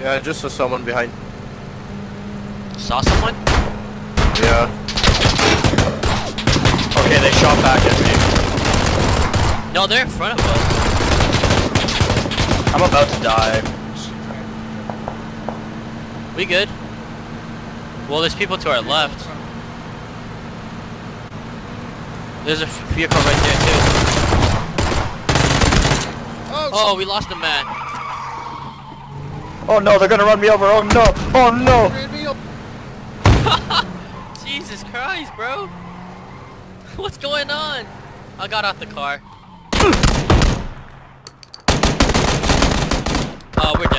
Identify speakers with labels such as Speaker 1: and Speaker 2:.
Speaker 1: Yeah, I just saw someone behind.
Speaker 2: Saw someone?
Speaker 1: Yeah.
Speaker 3: Okay, they shot back at me.
Speaker 2: No, they're in front of us.
Speaker 3: I'm about to die.
Speaker 2: We good? Well, there's people to our left. There's a vehicle right there too. Oh, oh we lost a man.
Speaker 3: Oh no, they're gonna run me over. Oh no. Oh no.
Speaker 2: Jesus Christ, bro. What's going on? I got out the car. Oh, we're dead.